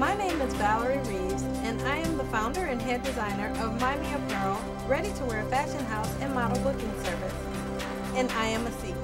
My name is Valeri Reaves, and I am the founder and head designer of MyMeApparel, ready to wear fashion house and model booking service. And I am a C.